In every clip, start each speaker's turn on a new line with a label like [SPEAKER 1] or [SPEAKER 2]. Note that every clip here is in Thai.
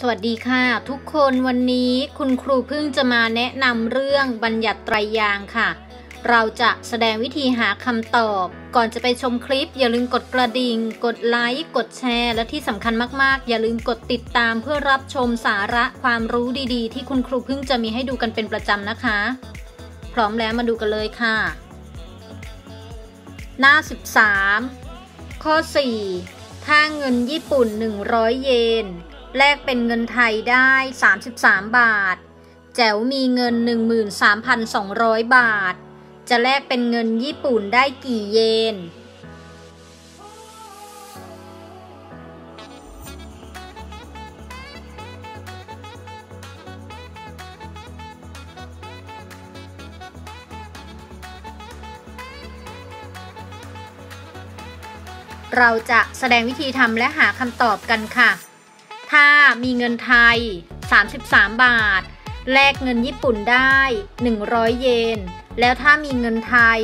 [SPEAKER 1] สวัสดีค่ะ ทุกคนวันนี้คุณครูเพิ่งจะมาแนะนำเรื่องบัญญัติไตรยางค่ะ เราจะแสดงวิธีหาคำตอบ ก่อนจะไปชมคลิป อย่าลืมกดกระดิ่ง กดไลค์กดแชร์ และที่สำคัญมากๆ อย่าลืมกดติดตามเพื่อรับชมสาระความรู้ดีๆ ที่คุณครูเพิ่งจะมีให้ดูกันเป็นประจำนะคะ พร้อมแล้วมาดูกันเลยค่ะ หน้า 13 ข้อ4ถ้าเงินญี่ปุ่น 100 เยน แลกเป็นเงินไทยได้ 33 บาท แจ๋วมีเงิน 13,200 บาท จะแลกเป็นเงินญี่ปุ่นได้กี่เยน เราจะแสดงวิธีทำและหาคำตอบกันค่ะ ถ้ามีเงินไทย 33 บาท แลกเงินญี่ปุ่นได้ 100 เยน แล้วถ้ามีเงินไทย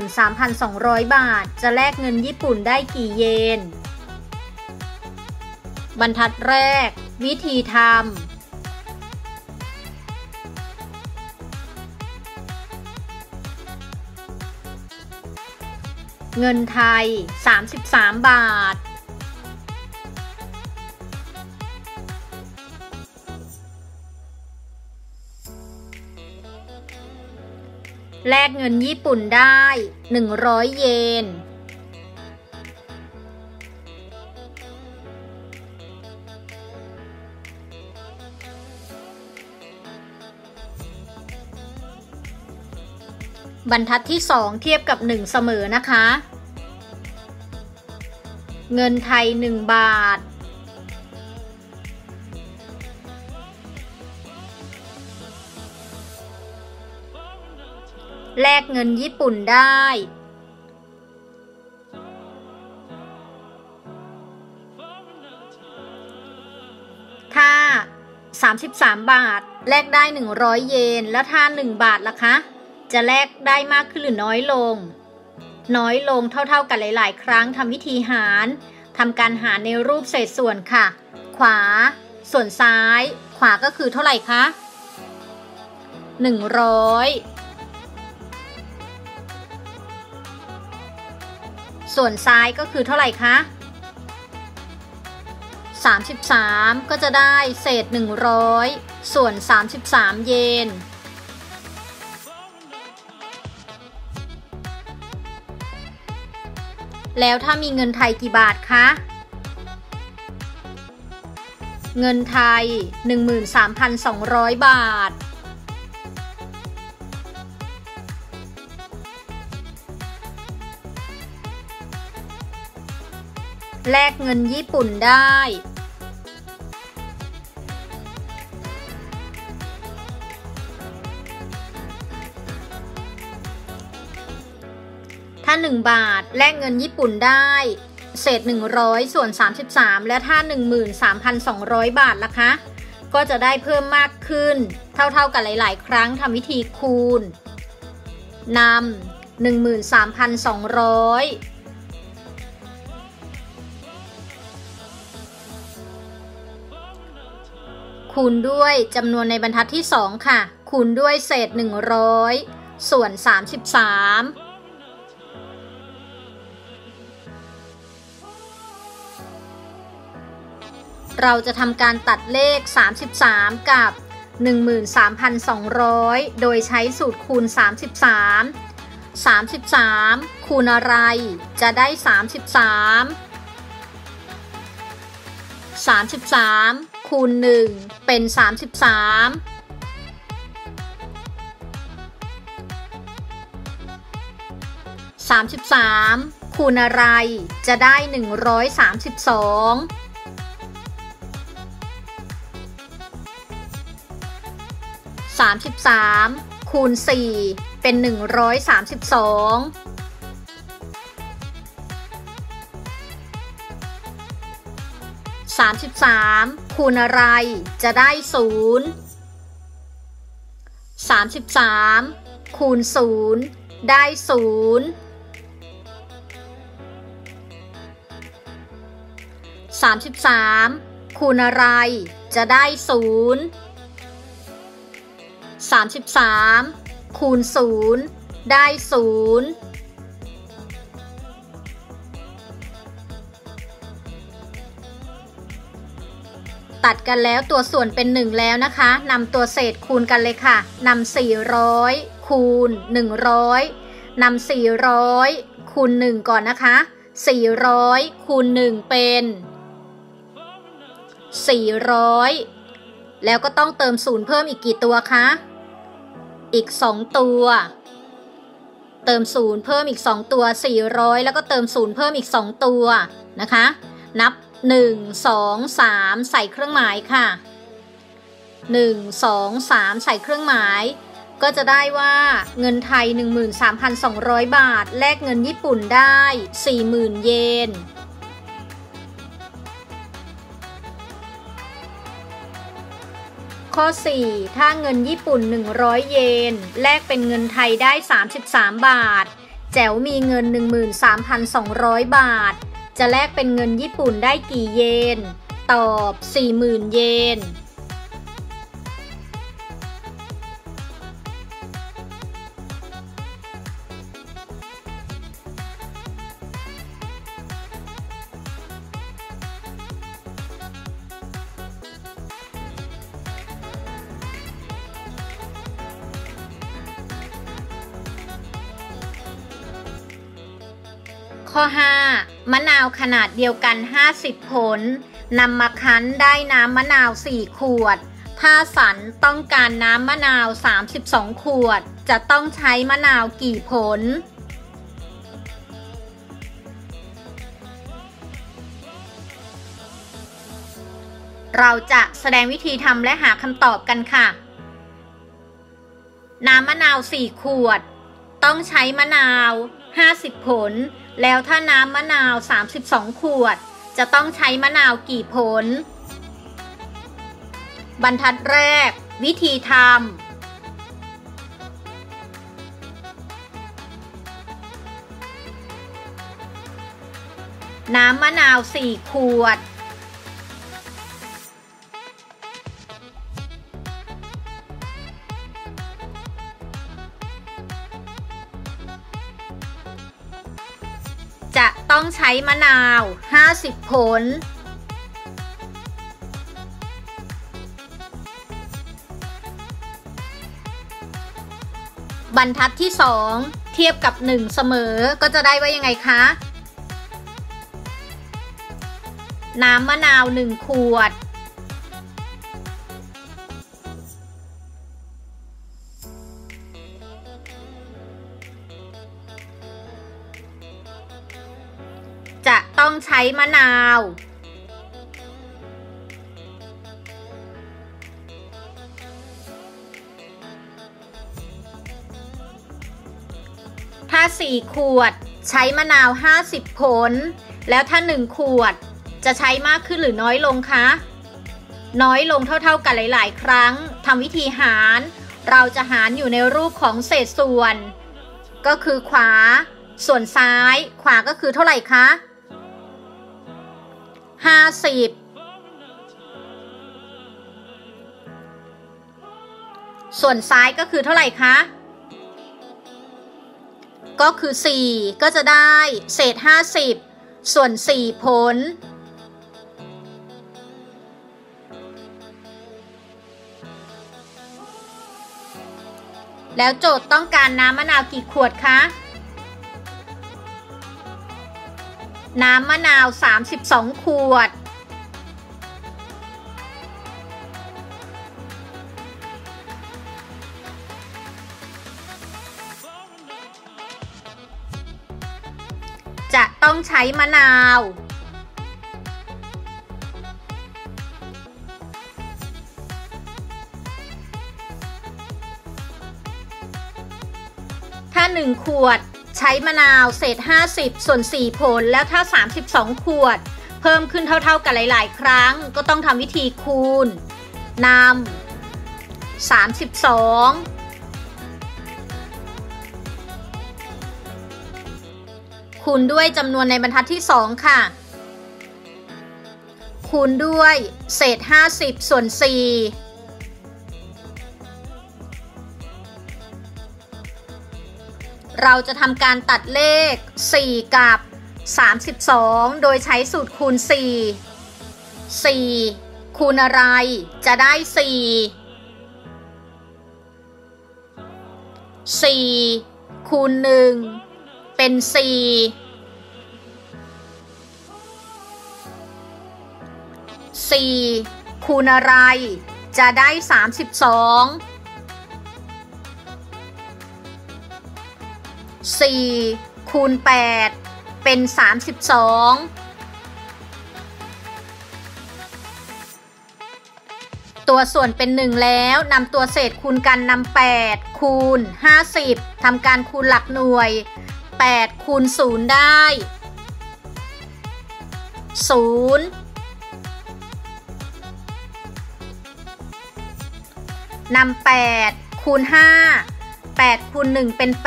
[SPEAKER 1] 13,200 บาท จะแลกเงินญี่ปุ่นได้กี่เยน บรรทัดแรก วิธีทำเงินไทย 33 บาท แลกเงินญี่ปุ่นได้ 100 เยน บรรทัดที่ 2 เทียบกับ 1 เสมอนะคะ เงินไทย 1 บาท เงินญี่ปุ่นได้ ถ้า 33 บาท แลกได้ 100 เยน แล้วถ้า 1 บาทล่ะคะ จะแลกได้มากขึ้นหรือน้อยลง น้อยลงเท่าๆกันหลาย ๆ ครั้งทำวิธีหารทำการหารในรูปเศษส่วนค่ะ ขวา ส่วนซ้าย ขวาก็คือเท่าไหร่คะ100 ส่วนซ้ายก็คือเท่าไหร่คะ33 ก็จะได้เศษ 100 ส่วน 33 เยน แล้วถ้ามีเงินไทยกี่บาทคะ เงินไทย 13,200 บาท แลกเงินญี่ปุ่นได้ ถ้า 1 บาท แลกเงินญี่ปุ่นได้ เศษ 100 ส่วน 33 และถ้า 13,200 บาทล่ะคะ ก็จะได้เพิ่มมากขึ้น เท่าๆ กันหลาย ๆ ครั้งทำวิธีคูณนำ13,200 คูณด้วยจำนวนในบรรทัดที่ 2 ค่ะ คูณด้วยเศษ 100 ส่วน 33เราจะทำการตัดเลข 33 กับ 13,200 โดยใช้สูตรคูณ 33 33 คูณอะไร จะได้ 33 33 คูณ 1 เป็น 33สามสิบสามคูณอะไรจะได้หนึ่งร้อยสามสิบสองสามสิบสามคูณสี่เป็นหนึ่งร้อยสามสิบสองสามสิบสาม คูณอะไรจะได้0 33คูณ0ได้0 33คูณอะไรจะได้0 33คูณ0ได้0 ตัดกันแล้วตัวส่วนเป็น 1 แล้วนะคะนำตัวเศษคูณกันเลยค่ะนำ400 คูณ 100นำ400 คูณ 1 ก่อนนะคะ 400 คูณ 1 เป็น 400 แล้วก็ต้องเติมศูนย์เพิ่มอีกกี่ตัวคะ อีก 2 ตัว เติมศูนย์เพิ่มอีก 2 ตัว 400 แล้วก็เติมศูนย์เพิ่มอีก 2 ตัวนะคะ นับ 1 2 3 ใส่เครื่องหมายค่ะ 1 2 3 ใส่เครื่องหมาย ก็จะได้ว่าเงินไทย 13,200 บาท แลกเงินญี่ปุ่นได้ 40,000 เยนข้อ 4 ถ้าเงินญี่ปุ่น 100 เยน แลกเป็นเงินไทยได้ 33 บาท แจ๋วมีเงิน 13,200 บาท จะแลกเป็นเงินญี่ปุ่นได้กี่เยน ตอบ 40,000 เยน ข้อ 5 มะนาวขนาดเดียวกัน 50 ผลนำมาคั้นได้น้ำมะนาว 4 ขวด ถ้าสันต้องการน้ำมะนาว 32 ขวด จะต้องใช้มะนาวกี่ผล เราจะแสดงวิธีทำและหาคำตอบกันค่ะ น้ำมะนาว 4 ขวด ต้องใช้มะนาว 50 ผล แล้วถ้าน้ำมะนาว 32 ขวด จะต้องใช้มะนาวกี่ผล บรรทัดแรก วิธีทำน้ำมะนาว 4 ขวด มะนาว 50 ผล บรรทัดที่ 2 เทียบกับ 1 เสมอก็จะได้ว่ายังไงคะ น้ำมะนาว 1 ขวด มะนาว ถ้า 4 ขวดใช้มะนาว 50 ผล แล้วถ้า 1 ขวดจะใช้มากขึ้นหรือน้อยลงคะ น้อยลงเท่า ๆ กันหลาย ๆ ครั้งทำวิธีหาร เราจะหารอยู่ในรูปของเศษส่วน ก็คือขวา ส่วนซ้าย ขวาก็คือเท่าไหร่คะ ห้าสิบส่วนซ้ายก็คือเท่าไหร่คะ ก็คือ 4 ก็จะได้เศษ 50 ส่วน 4 ผล แล้วโจทย์ต้องการน้ำมะนาวกี่ขวดคะ น้ำมะนาว 32 ขวด จะต้องใช้มะนาว ถ้า1ขวด ใช้มะนาวเศษ 50 ส่วน 4 ผลแล้วถ้า 32 ขวด เพิ่มขึ้นเท่าๆกันหลาย ๆ ครั้ง ก็ต้องทำวิธีคูณนำ32คูณด้วยจำนวนในบรรทัดที่ 2 ค่ะ คูณด้วยเศษ 50 ส่วน 4 เราจะทำการตัดเลข 4 กับ 32 โดยใช้สูตรคูณ 4 4 คูณอะไร จะได้ 4 4 คูณ 1 เป็น 4 4 คูณอะไร จะได้ 32 4 คูณ 8 เป็น 32 ตัวส่วนเป็น 1 แล้วนำตัวเศษคูณกันนำ8 คูณ 50ทำการคูณหลักหน่วย 8 คูณ 0 ได้ 0นำ8คูณ 5 8คูณ 1 เป็น 8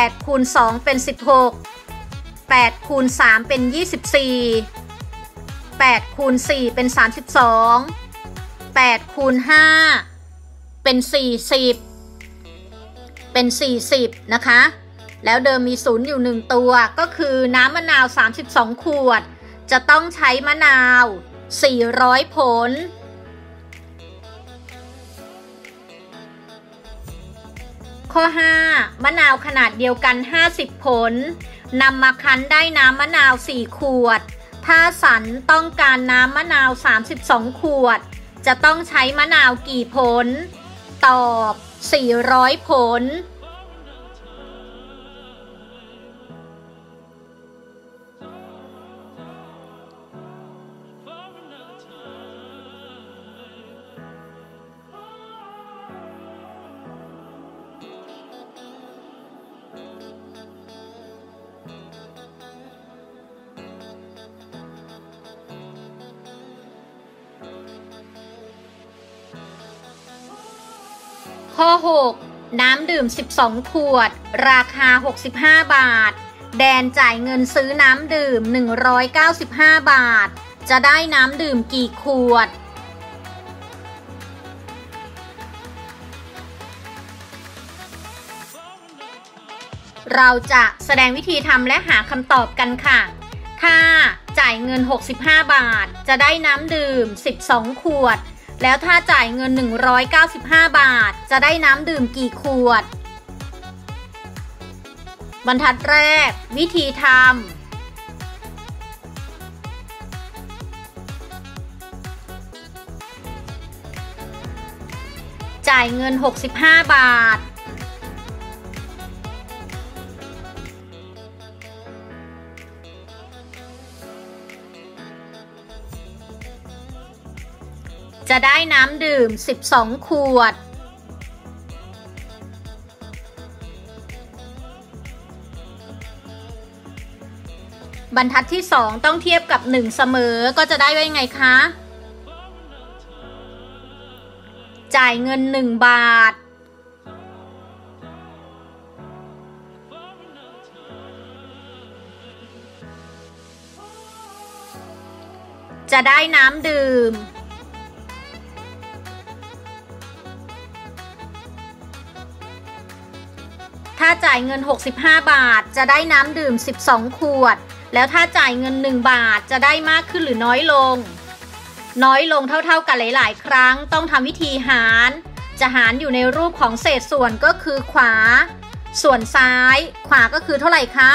[SPEAKER 1] 8คูณ2เป็น 16 8คูณ3เป็น 24 8คูณ4เป็น 32 8คูณ5เป็น 40 เป็น 40 นะคะ แล้วเดิมมีศูนย์อยู่ 1 ตัว ก็คือน้ำมะนาว 32 ขวด จะต้องใช้มะนาว 400 ผล ข้อ 5 มะนาวขนาดเดียวกัน 50 ผลนำมาคั้นได้น้ำมะนาว 4 ขวด ถ้าสันต้องการน้ำมะนาว 32 ขวด จะต้องใช้มะนาวกี่ผล ตอบ 400 ผล ข้อ 6 น้ำดื่ม 12 ขวด ราคา 65 บาท แดนจ่ายเงินซื้อน้ำดื่ม 195 บาท จะได้น้ำดื่มกี่ขวดเราจะแสดงวิธีทำและหาคำตอบกันค่ะ ถ้าจ่ายเงิน 65 บาท จะได้น้ำดื่ม 12 ขวด แล้วถ้าจ่ายเงิน 195 บาท จะได้น้ำดื่มกี่ขวด บรรทัดแรก วิธีทำจ่ายเงิน 65 บาท จะได้น้ำดื่ม 12 ขวด บรรทัดที่ 2 ต้องเทียบกับ 1 เสมอก็จะได้ไว้ไงคะ จ่ายเงิน 1 บาทจะได้น้ำดื่ม ถ้าจ่ายเงิน 65 บาท จะได้น้ำดื่ม 12 ขวด แล้วถ้าจ่ายเงิน 1 บาทจะได้มากขึ้นหรือน้อยลง น้อยลงเท่าๆกันหลาย ๆ ครั้งต้องทำวิธีหาร จะหารอยู่ในรูปของเศษส่วนก็คือขวา ส่วนซ้าย ขวาก็คือเท่าไหร่คะ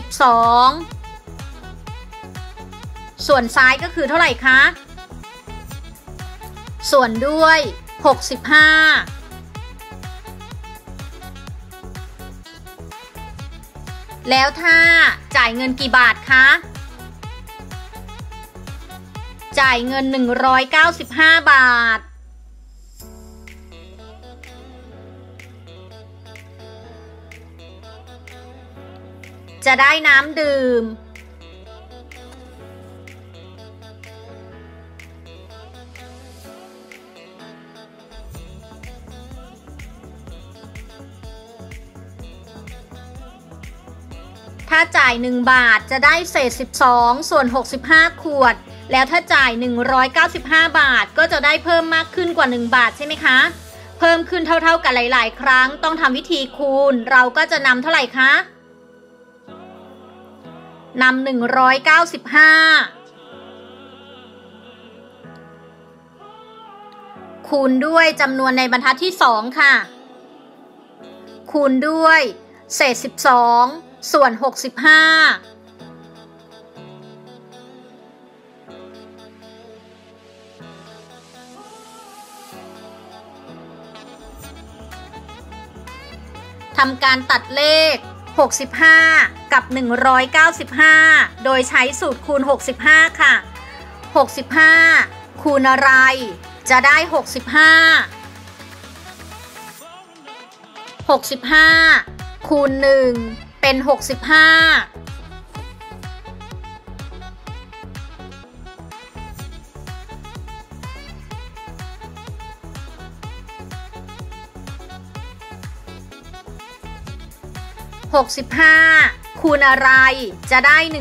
[SPEAKER 1] 12ส่วนซ้ายก็คือเท่าไหร่คะ ส่วนด้วย 65 แล้วถ้าจ่ายเงินกี่บาทคะ จ่ายเงิน 195 บาท จะได้น้ำดื่ม ถ้าจ่าย 1 บาทจะได้เศษ 12 ส่วน 65 ขวด แล้วถ้าจ่าย 195 บาทก็จะได้เพิ่มมากขึ้นกว่า 1 บาทใช่ไหมคะ เพิ่มขึ้นเท่าๆกันหลาย ๆ ครั้ง ต้องทำวิธีคูณ เราก็จะนำเท่าไหร่คะนำ195 คูณด้วยจำนวนในบรรทัดที่ 2 ค่ะ คูณด้วย เศษ 12 ส่วน 65ทำการตัดเลข 65 กับ 195 โดยใช้สูตรคูณ 65 ค่ะ 65 คูณอะไร จะได้ 65 65 คูณ 1 เป็น 65 65 คูณอะไรจะได้ 195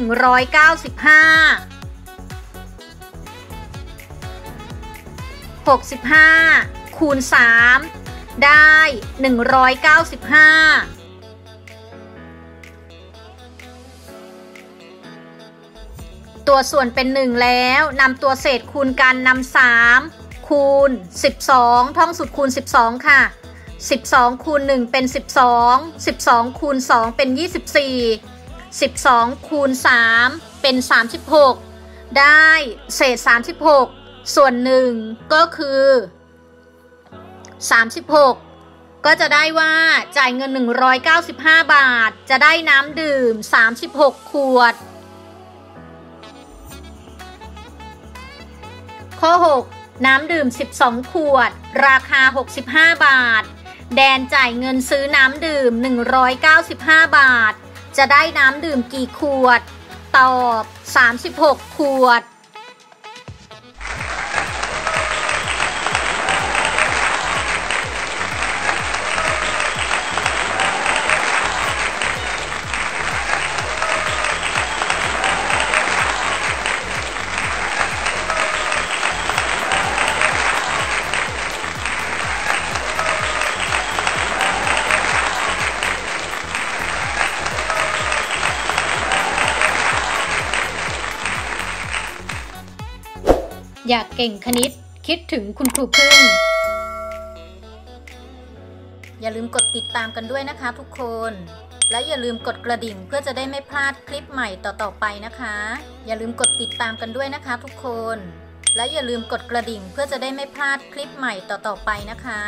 [SPEAKER 1] 65 คูณ 3 ได้ 195 ตัวส่วนเป็น 1 แล้วนำตัวเศษคูณกันนำ3คูณ 12 ท่องสุดคูณ 12 ค่ะ 12 คูณ 1 เป็น 12 12 คูณ 2 เป็น 24 12 คูณ 3 เป็น 36 ได้เศษ 36 ส่วน 1 ก็คือ 36ก็จะได้ว่าจ่ายเงิน 195 บาท จะได้น้ำดื่ม 36 ขวด ข้อ 6 น้ำดื่ม 12 ขวด ราคา 65 บาท แดนจ่ายเงินซื้อน้ำดื่ม 195 บาท จะได้น้ำดื่มกี่ขวด ตอบ 36 ขวด อยากเก่งคณิต คิดถึงคุณครูพึ่ง อย่าลืมกดติดตามกันด้วยนะคะทุกคน และอย่าลืมกดกระดิ่งเพื่อจะได้ไม่พลาดคลิปใหม่ต่อๆไปนะคะ อย่าลืมกดติดตามกันด้วยนะคะทุกคน และอย่าลืมกดกระดิ่งเพื่อจะได้ไม่พลาดคลิปใหม่ต่อๆไปนะคะ